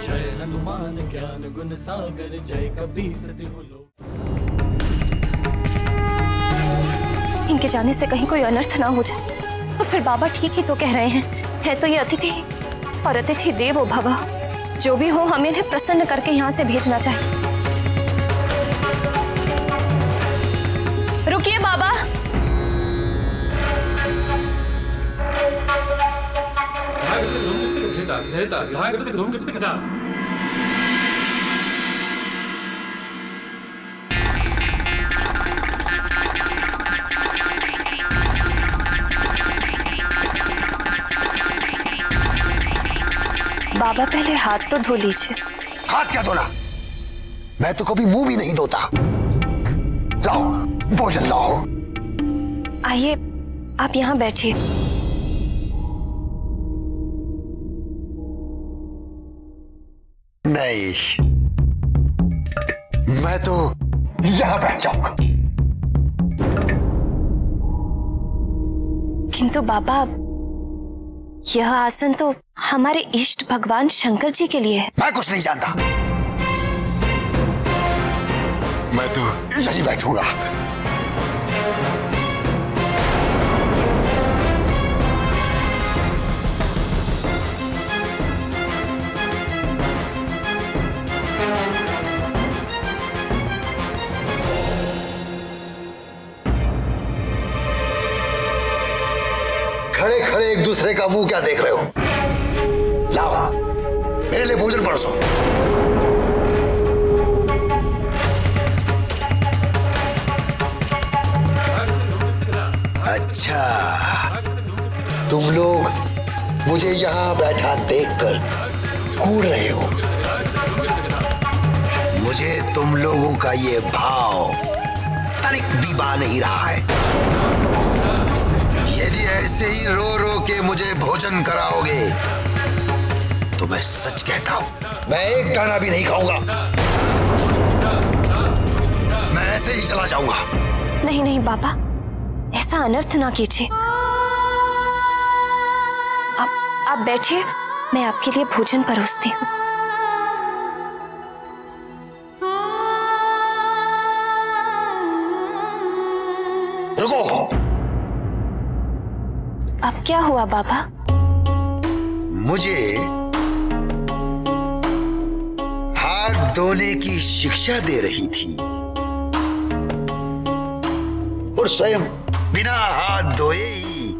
जय हनुमान ज्ञान गुण सागर, जय कबीर इनके जाने से कहीं कोई अनर्थ ना हो जाए। और फिर बाबा ठीक ही तो कह रहे हैं, है तो ये अतिथि और अतिथि देवो भव। जो भी हो, हमें इन्हें प्रसन्न करके यहाँ से भेजना चाहिए रुकिए बाबा। बाबा पहले हाथ तो धो लीजिए। हाथ क्या धोना? मैं तो कभी मुँह भी नहीं धोता। लाओ भोजन लाओ। आइए आप यहाँ बैठिए। नहीं। मैं तो यहाँ बैठ जाऊँगा। किंतु बाबा यह आसन तो हमारे इष्ट भगवान शंकर जी के लिए है। मैं कुछ नहीं जानता। मैं तो यहीं बैठूँगा। खड़े खड़े एक दूसरे का मुँह क्या देख रहे हो? लाओ, मेरे लिए भोजन परोसो। अच्छा तुम लोग मुझे यहाँ बैठा देखकर कूद रहे हो। मुझे तुम लोगों का ये भाव तनिक भी बा नहीं रहा है। यदि ऐसे ही रो रो के मुझे भोजन कराओगे तो मैं सच कहता हूँ, मैं एक दाना भी नहीं खाऊँगा। मैं ऐसे ही चला जाऊँगा। नहीं नहीं, बाबा, ऐसा अनर्थ ना कीजिए। आप आप बैठिए, मैं आपके लिए भोजन परोसती हूँ। अब क्या हुआ बाबा? मुझे हाथ धोने की शिक्षा दे रही थी। और स्वयं बिना हाथ धोए ही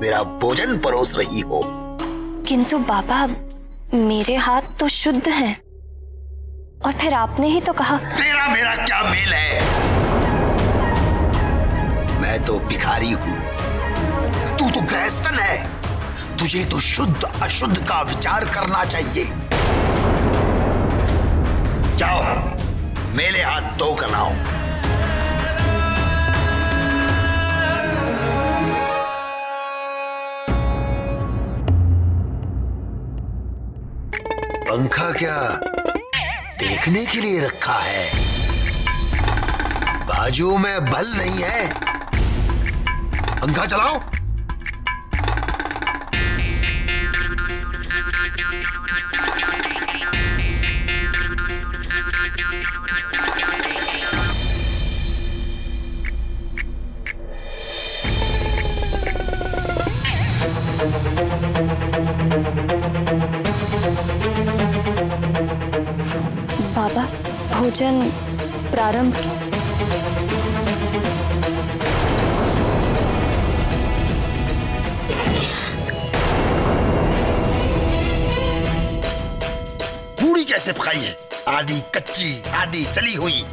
मेरा भोजन परोस रही हो। किंतु बाबा मेरे हाथ तो शुद्ध हैं। और फिर आपने ही तो कहा तेरा मेरा क्या मेल है? मैं तो भिखारी हूँ। तो है। तुझे तो शुद्ध अशुद्ध का विचार करना चाहिए। जाओ मेरे हाथ धो कर आओ पंखा क्या देखने के लिए रखा है? बाजू में बल नहीं है। पंखा चलाओ। भोजन प्रारंभ पूरी कैसे पकाई है। आधी कच्ची आधी चली हुई।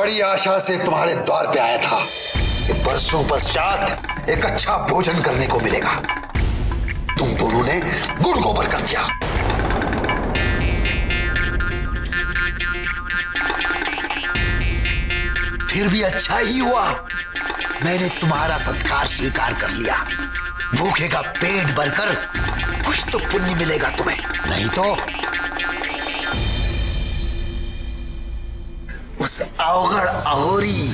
बड़ी आशा से तुम्हारे द्वार पे आया था। कि बरसों पश्चात एक अच्छा भोजन करने को मिलेगा। तुम दोनों ने गुड़ गोबर कर दिया। फिर भी अच्छा ही हुआ। मैंने तुम्हारा सत्कार स्वीकार कर लिया। भूखे का पेट भरकर कुछ तो पुण्य मिलेगा तुम्हें। नहीं तो उस अवगढ़ अहोरी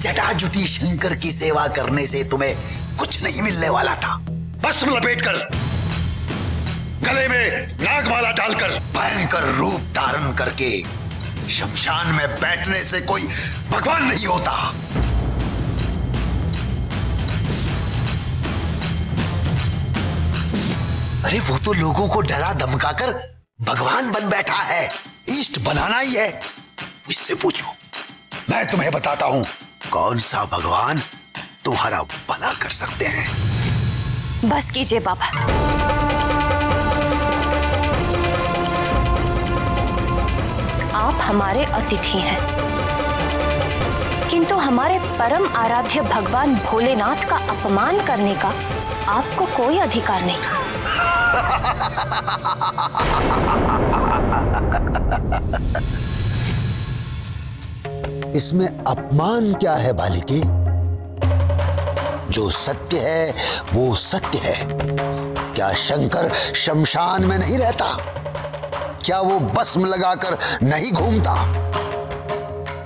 जटाजुटी शंकर की सेवा करने से तुम्हें कुछ नहीं मिलने वाला था। बस लपेट कर गले में नागमाला डालकर, भयंकर रूप धारण करके शमशान में बैठने से कोई भगवान नहीं होता। अरे, वो तो लोगों को डरा धमकाकर भगवान बन बैठा है इष्ट बनाना ही है। इससे पूछो। मैं तुम्हें बताता हूँ। कौन सा भगवान तुम्हारा भला कर सकते हैं? बस कीजिए बाबा। आप हमारे अतिथि हैं। किंतु हमारे परम आराध्य भगवान भोलेनाथ का अपमान करने का आपको कोई अधिकार नहीं। इसमें अपमान क्या है बालिकी? जो सत्य है, वो सत्य है। क्या शंकर शमशान में नहीं रहता? क्या वो भस्म लगाकर नहीं घूमता?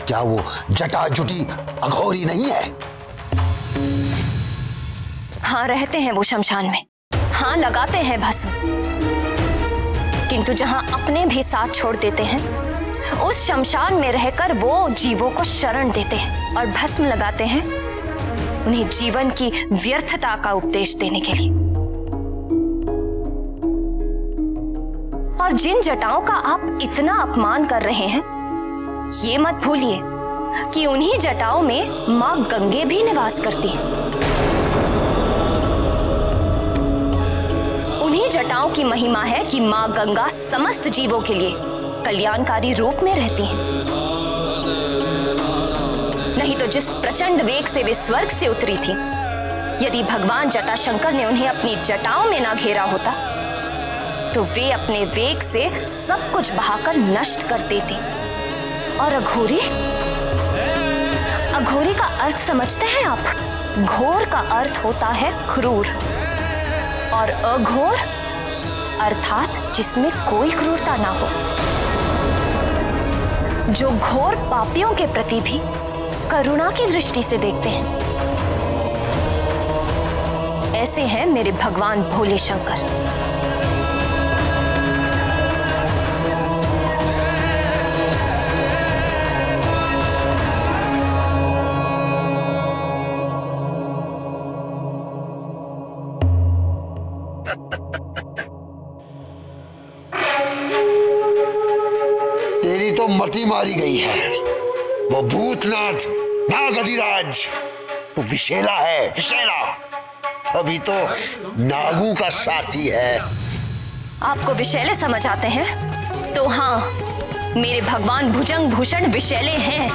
क्या वो जटाजुटी अघोरी नहीं है? हाँ रहते हैं वो शमशान में। हाँ लगाते हैं भस्म। किंतु जहाँ अपने भी साथ छोड़ देते हैं उस शमशान में रहकर वो जीवों को शरण देते हैं और भस्म लगाते हैं उन्हें जीवन की व्यर्थता का उपदेश देने के लिए। और जिन जटाओं का आप इतना अपमान कर रहे हैं, ये मत भूलिए कि उन्हीं जटाओं में माँ गंगे भी निवास करती हैं। उन्हीं जटाओं की महिमा है कि माँ गंगा समस्त जीवों के लिए कल्याणकारी रूप में रहती हैं। नहीं तो जिस प्रचंड वेग से वे स्वर्ग से उतरी थी, यदि भगवान जटाशंकर ने उन्हें अपनी जटाओं में ना घेरा होता तो वे अपने वेग से सब कुछ बहाकर नष्ट कर देते। और अघोरी? अघोरी का अर्थ समझते हैं आप? घोर का अर्थ होता है क्रूर। और अघोर, अर्थात जिसमें कोई क्रूरता ना हो। जो घोर पापियों के प्रति भी करुणा की दृष्टि से देखते हैं। ऐसे हैं मेरे भगवान भोले शंकर। तेरी तो मारी गई है। वो भूतनाथ नागधिराज। वो विशेला है विशेला अभी तो नागू का साथी है। आपको विशैले समझ आते हैं? तो हाँ मेरे भगवान भुजंग भूषण विशेले हैं।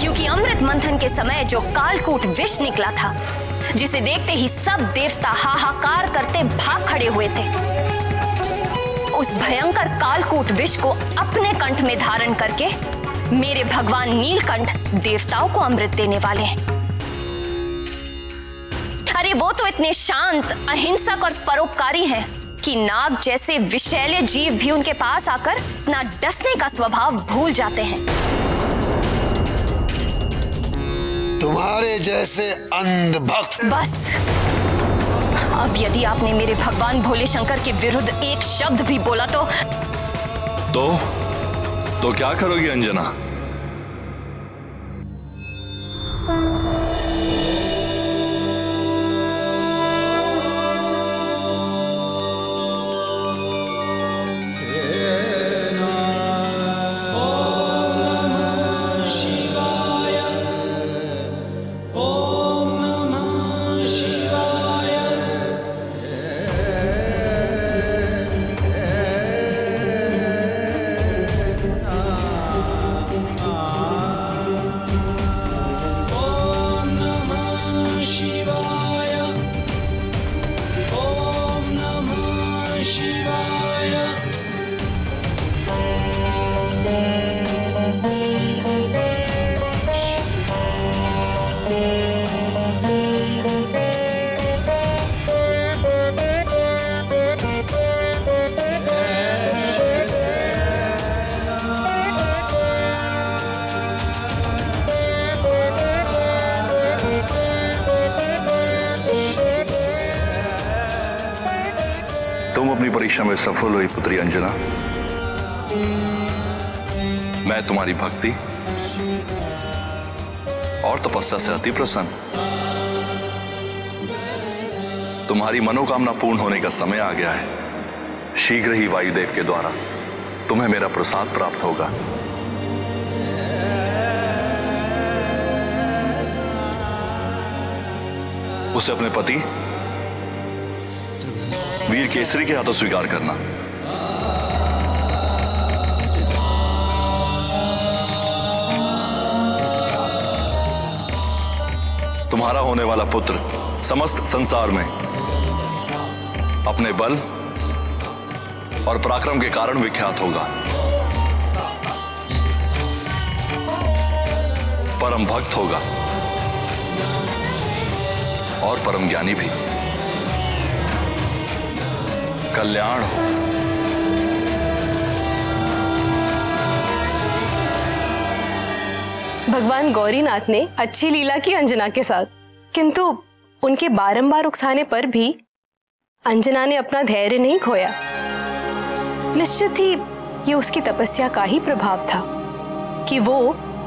क्योंकि अमृत मंथन के समय जो कालकूट विष निकला था, जिसे देखते ही सब देवता हाहाकार करते भाग खड़े हुए थे। उस भयंकर कालकूट विष को अपने कंठ में धारण करके मेरे भगवान नीलकंठ देवताओं को अमृत देने वाले हैं। अरे वो तो इतने शांत अहिंसक और परोपकारी हैं कि नाग जैसे विषैले जीव भी उनके पास आकर अपना डसने का स्वभाव भूल जाते हैं। तुम्हारे जैसे अंधभक्त। बस। अब यदि आपने मेरे भगवान भोले शंकर के विरुद्ध एक शब्द भी बोला तो तो? तो क्या करोगी अंजना? सफल हुई पुत्री, अंजना। मैं तुम्हारी भक्ति और तपस्या से अति प्रसन्न। तुम्हारी मनोकामना पूर्ण होने का समय आ गया है। शीघ्र ही वायुदेव के द्वारा तुम्हें मेरा प्रसाद प्राप्त होगा। उसे अपने पति वीर केसरी के हाथों स्वीकार करना। तुम्हारा होने वाला पुत्र समस्त संसार में अपने बल और पराक्रम के कारण विख्यात होगा। परम भक्त होगा। और परम ज्ञानी भी। कल्याण हो। भगवान गौरीनाथ ने अच्छी लीला की अंजना के साथ किंतु उनके बारंबार उकसाने पर भी अंजना ने अपना धैर्य नहीं खोया। निश्चित ही ये उसकी तपस्या का ही प्रभाव था कि वो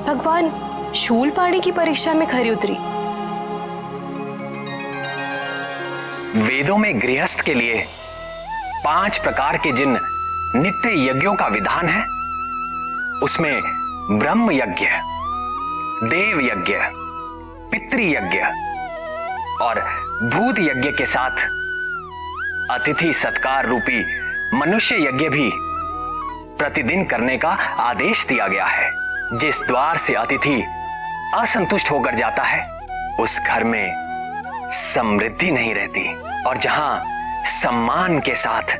भगवान शूलपाणी की परीक्षा में खरी उतरी। वेदों में गृहस्थ के लिए पाँच प्रकार के जिन नित्य यज्ञों का विधान है, उसमें ब्रह्म यज्ञ देव यज्ञ पितृयज्ञ और भूत यज्ञ के साथ अतिथि सत्कार रूपी मनुष्य यज्ञ भी प्रतिदिन करने का आदेश दिया गया है। जिस द्वार से अतिथि असंतुष्ट होकर जाता है, उस घर में समृद्धि नहीं रहती और जहाँ सम्मान के साथ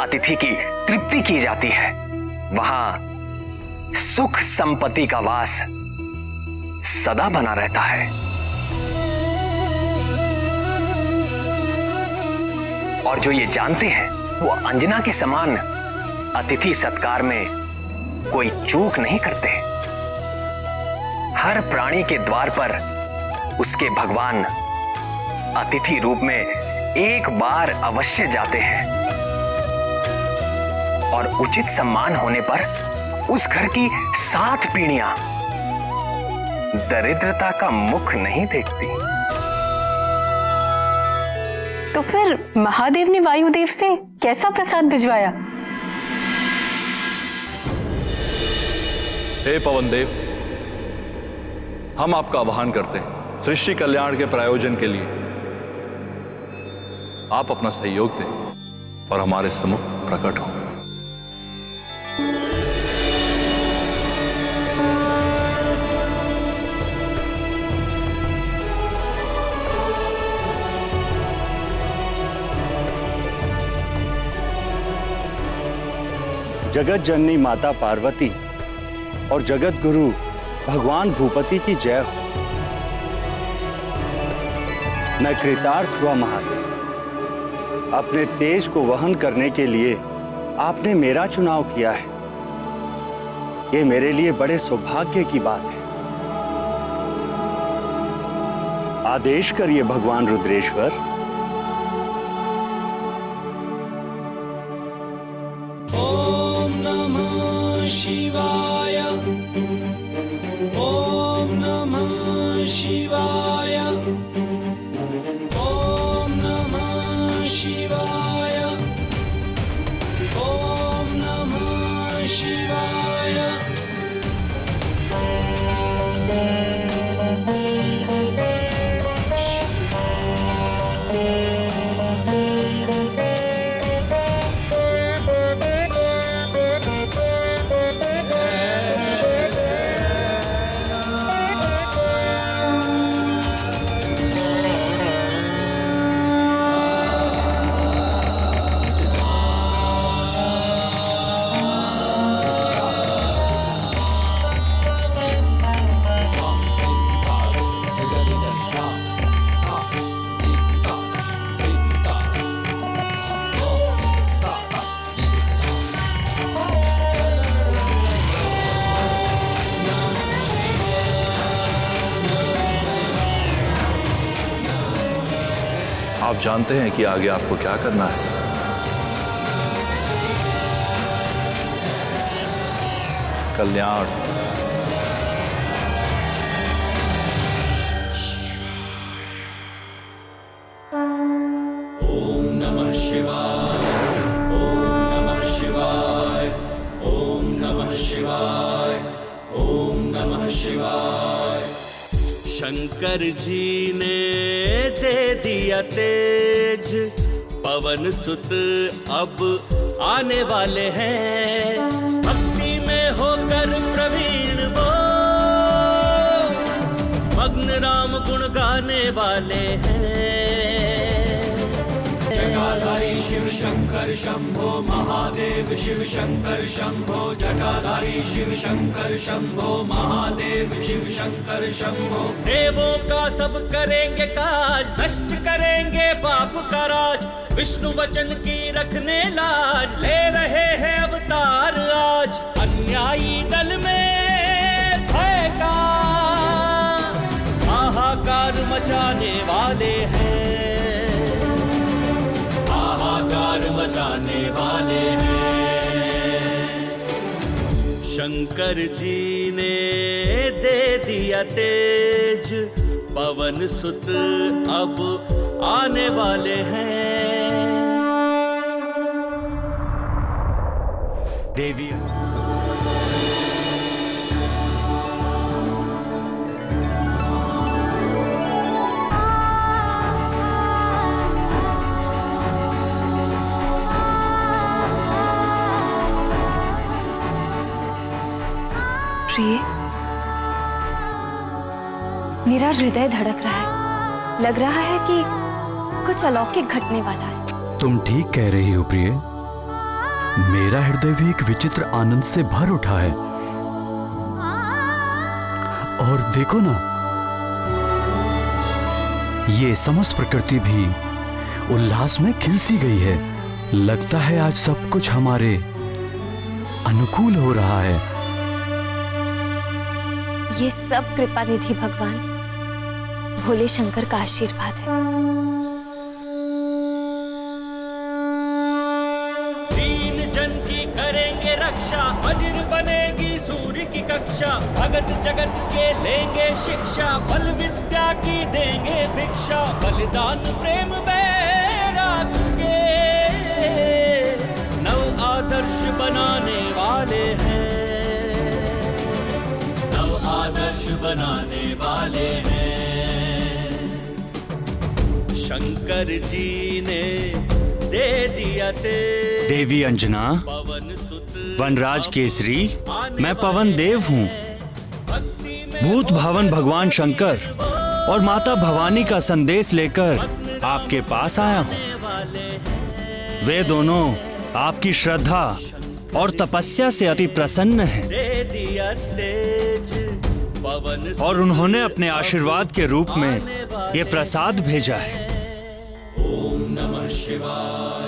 अतिथि की तृप्ति की जाती है। वहाँ सुख संपत्ति का वास सदा बना रहता है। और जो ये जानते हैं, वो अंजना के समान अतिथि सत्कार में कोई चूक नहीं करते। हर प्राणी के द्वार पर उसके भगवान अतिथि रूप में एक बार अवश्य जाते हैं। और उचित सम्मान होने पर उस घर की सात पीढ़ियाँ दरिद्रता का मुख नहीं देखती। तो फिर महादेव ने वायुदेव से कैसा प्रसाद भिजवाया? हे पवन देव हम आपका आह्वान करते हैं सृष्टि कल्याण के प्रायोजन के लिए। आप अपना सहयोग दें और हमारे सम्मुख प्रकट हो। जगत जननी माता पार्वती और जगत गुरु भगवान भूपति की जय हो। मैं कृतार्थ हुआ महादेव। अपने तेज को वहन करने के लिए आपने मेरा चुनाव किया है। ये मेरे लिए बड़े सौभाग्य की बात है। आदेश करिए भगवान रुद्रेश्वर। जानते हैं कि आगे आपको क्या करना है। कल्याण। ओम शिवाय ओम शिवाय ओम शिवाय ओम शिवाय। शंकर जी ने दे दिया तेरे पवन सुत अब आने वाले हैं। भक्ति में होकर प्रवीण वो। मग्न राम गुण गाने वाले हैं। जटाधारी शिव शंकर शंभो महादेव शिव शंकर शंभो जटाधारी शिव शंकर शंभो महादेव शिव शंकर शंभो। देवों का सब करेंगे काज, नष्ट करेंगे बाप का राज। विष्णु वचन की रखने लाज, ले रहे हैं अवतार आज। अन्यायी दल में भय का हाहाकार मचाने वाले हैं। मचाने वाले हैं। शंकर जी ने दे दिया तेज, पवन सुत अब आने वाले हैं। देवी प्रिय मेरा हृदय धड़क रहा है। लग रहा है कि कुछ अलौकिक घटने वाला है। तुम ठीक कह रही हो, प्रिय। मेरा हृदय भी एक विचित्र आनंद से भर उठा है। और देखो ना, ये समस्त प्रकृति भी उल्लास में खिलसी गई है। लगता है आज सब कुछ हमारे अनुकूल हो रहा है। ये सब कृपा निधि भगवान। भोले शंकर का आशीर्वाद है। रक्षा बनेगी सूर्य की कक्षा। भगत जगत के लेंगे शिक्षा, बल विद्या की देंगे भिक्षा। बलिदान प्रेम बैराग के नव आदर्श बनाने वाले हैं। बनाने वाले हैं। शंकर जी ने दे दिया तेज देवी अंजना पवन सुत वनराज केसरी मैं पवन देव हूँ। भूत भवन भगवान शंकर और माता भवानी का संदेश लेकर आपके पास आया हूँ। वे दोनों आपकी श्रद्धा और तपस्या से अति प्रसन्न हैं। और उन्होंने अपने आशीर्वाद के रूप में ये प्रसाद भेजा है।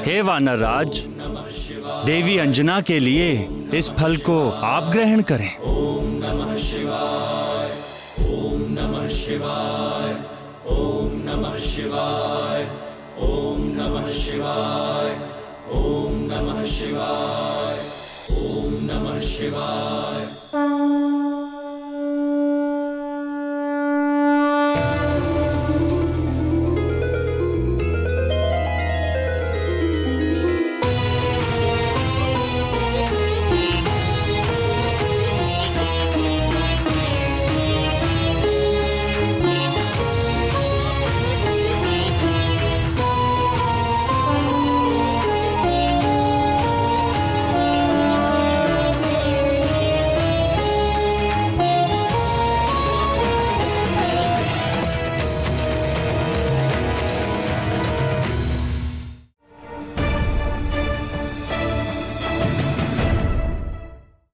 हे वानर राज देवी अंजना के लिए इस फल को आप ग्रहण करें।